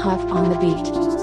Huff on the beat.